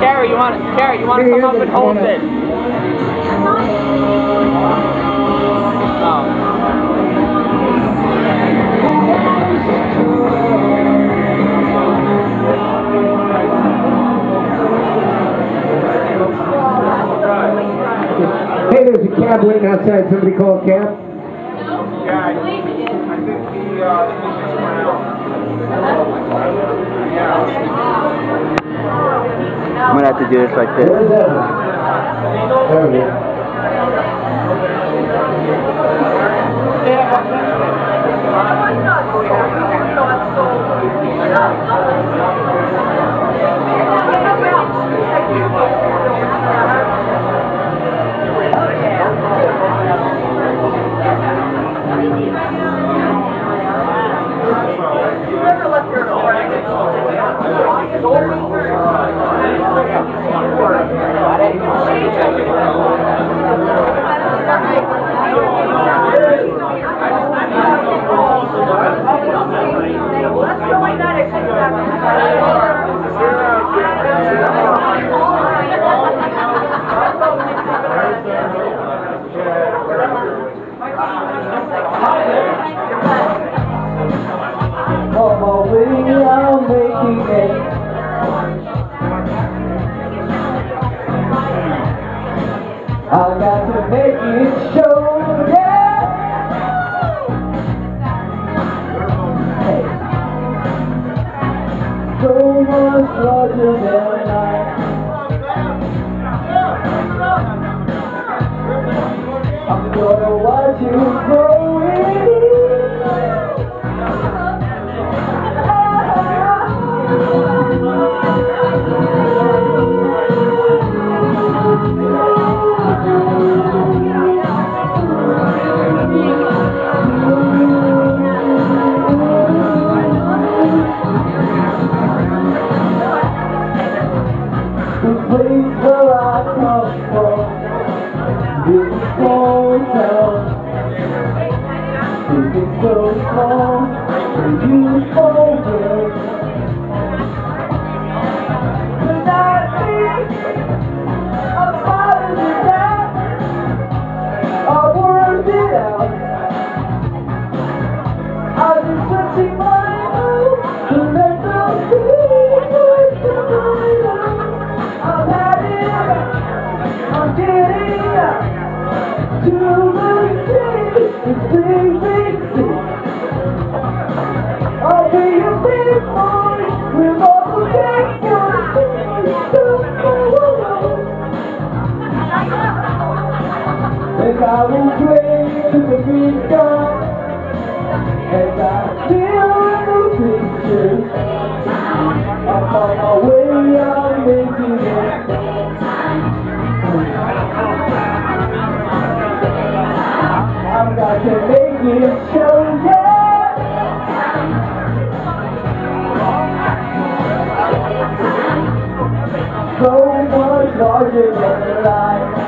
Kara, you want to, Kara, you want to come up and hold it. Oh. Hey, there's a cab waiting outside. Somebody call a cab? No. Yeah, I, I think the, uh, the I'm gonna have to do this like this. place where I come from. This is I'm about to make it show ya. Rome much larger than life.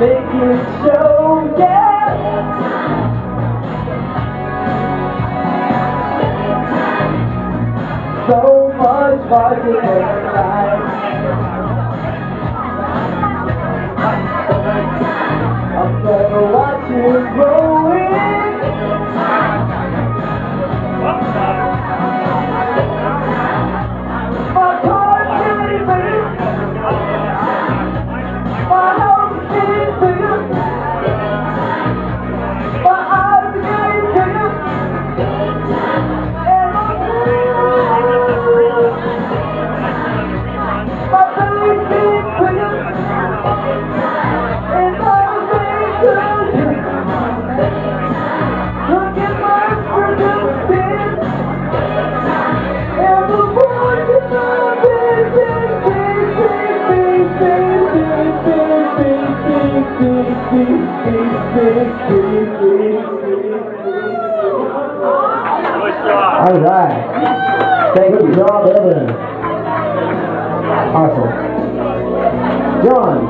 make it show, yeah. So much farther than I All right. Thank you, John Evans. Awesome. John,